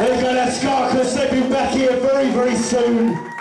They've got a scar because they'll be back here very, very soon.